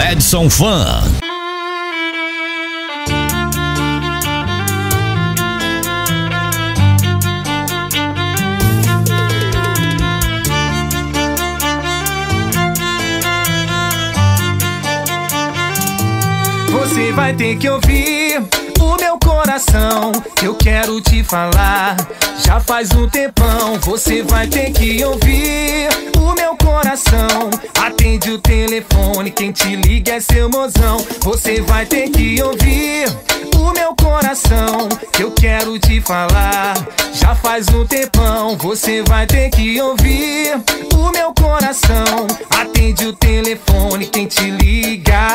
Edson Fan. Você vai ter que ouvir o meu coração. Eu quero te falar. Já faz um tempão. Você vai ter que ouvir o meu coração. Atende o telefone. Quem te liga é seu mozão. Você vai ter que ouvir o meu coração. Que eu quero te falar. Já faz um tempão. Você vai ter que ouvir o meu coração. Atende o telefone. Quem te liga.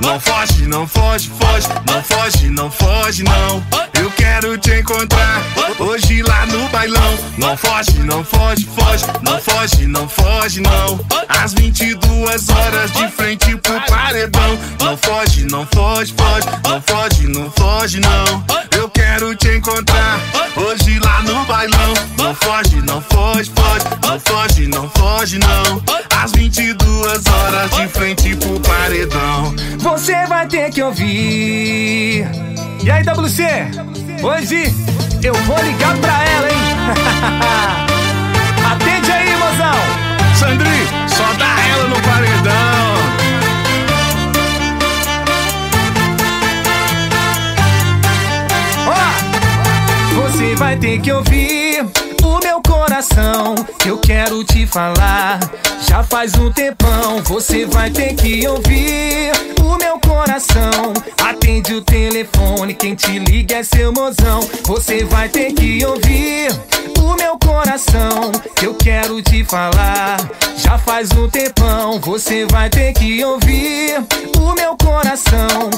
Não foge, não foge, foge, não foge, não foge, não. Eu quero te encontrar hoje lá no bailão. Não foge, não foge, foge, não foge, não foge, não. Às 22 horas de frente pro paredão. Não foge, não foge, foge, não foge, não foge, não. Eu quero te encontrar hoje lá no bailão. Não foge, não foge, foge, não foge, não foge, não. Às 22 horas de frente pro paredão. Você vai ter que ouvir. E aí, WC? Hoje eu vou ligar pra ela, hein? vai ter que ouvir o meu coração. Eu quero te falar. Já faz um tempão, você vai ter que ouvir o meu coração. Atende o telefone, quem te liga é seu mozão. Você vai ter que ouvir o meu coração. Eu quero te falar. Já faz um tempão, você vai ter que ouvir o meu coração.